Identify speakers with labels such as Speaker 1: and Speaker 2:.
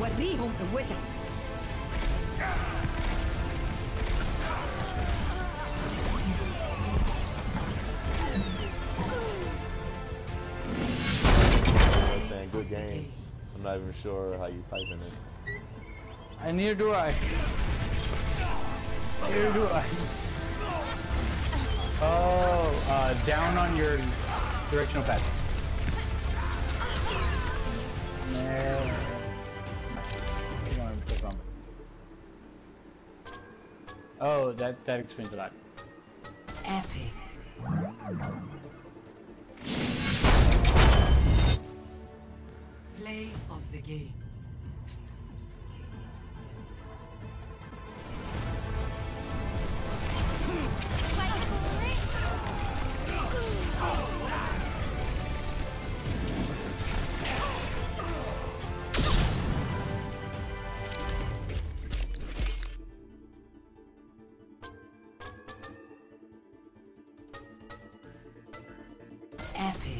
Speaker 1: وريهم قوتك
Speaker 2: Good game. I'm not even sure how you type in this.
Speaker 3: And neither do I. Neither do I. Oh, uh, down on your directional pad. Oh, that that explains a lot.
Speaker 1: epic play of the game Epic.